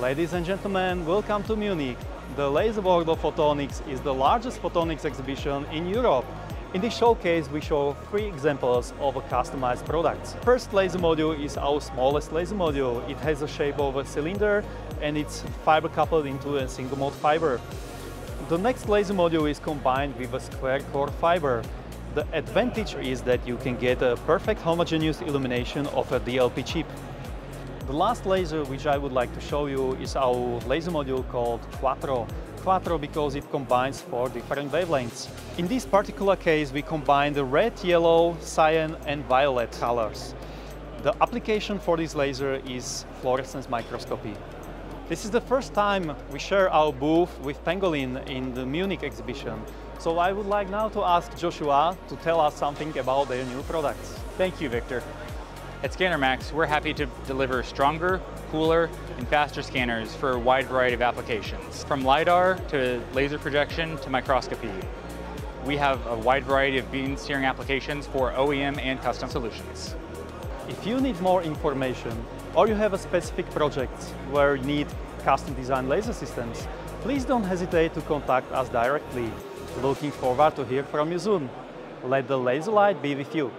Ladies and gentlemen, welcome to Munich. The Laser World of Photonics is the largest photonics exhibition in Europe. In this showcase, we show three examples of a customized products. First laser module is our smallest laser module. It has a shape of a cylinder and it's fiber coupled into a single mode fiber. The next laser module is combined with a square core fiber. The advantage is that you can get a perfect homogeneous illumination of a DLP chip. The last laser which I would like to show you is our laser module called Quattro. Quattro because it combines four different wavelengths. In this particular case we combine the red, yellow, cyan and violet colors. The application for this laser is fluorescence microscopy. This is the first time we share our booth with Pangolin in the Munich exhibition. So I would like now to ask Joshua to tell us something about their new products. Thank you, Victor. At ScannerMax, we're happy to deliver stronger, cooler, and faster scanners for a wide variety of applications, from LiDAR to laser projection to microscopy. We have a wide variety of beam steering applications for OEM and custom solutions. If you need more information or you have a specific project where you need custom design laser systems, please don't hesitate to contact us directly. Looking forward to hear from you soon. Let the laser light be with you.